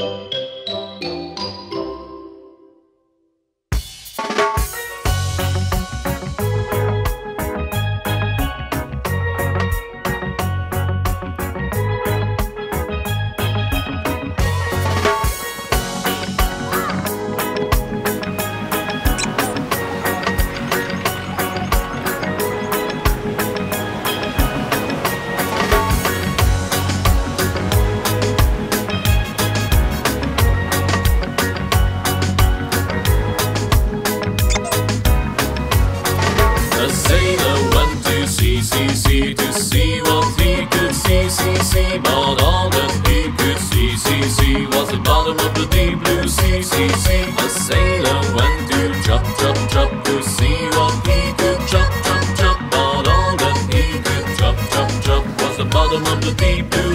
Bye. A sailor went to sea, sea, sea to see what he could see, see, see. But all that he could see, see, see was the bottom of the deep blue sea, sea, sea. A sailor went to chop, chop, chop to see what he could chop, chop, chop. But all that he could chop, chop, chop was the bottom of the deep blue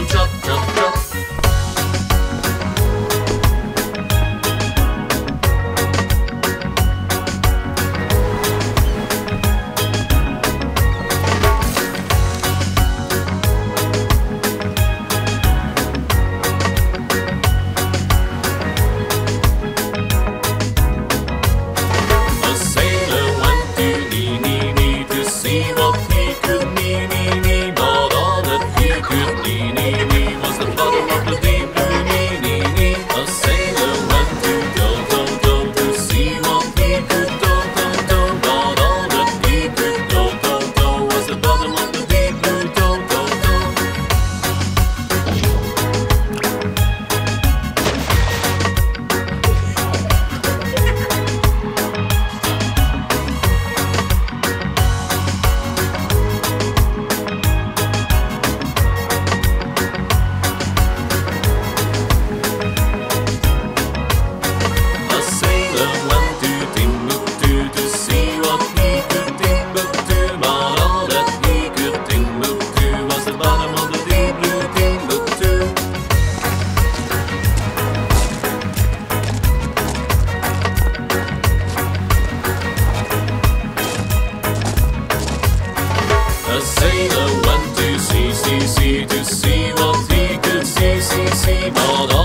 A sailor went to sea, sea, sea to see what he could see, see, see. But all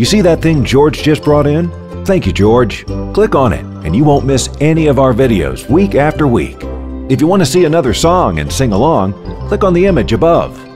You see that thing George just brought in? Thank you, George. Click on it, and you won't miss any of our videos week after week. If you want to see another song and sing along, click on the image above.